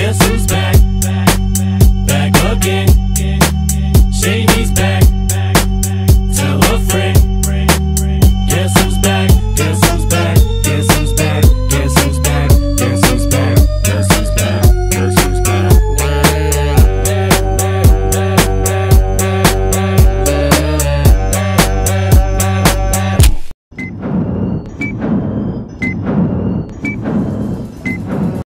Guess who's back?